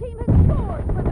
team has scored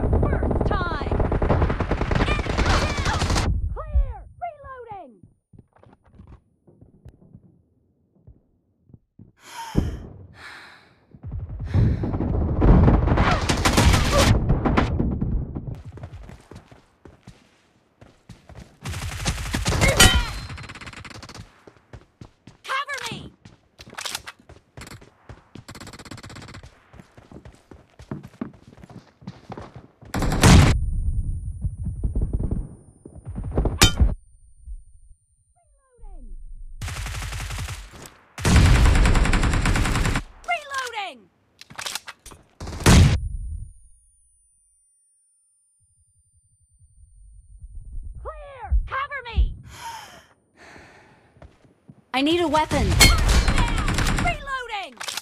I need a weapon. Reloading!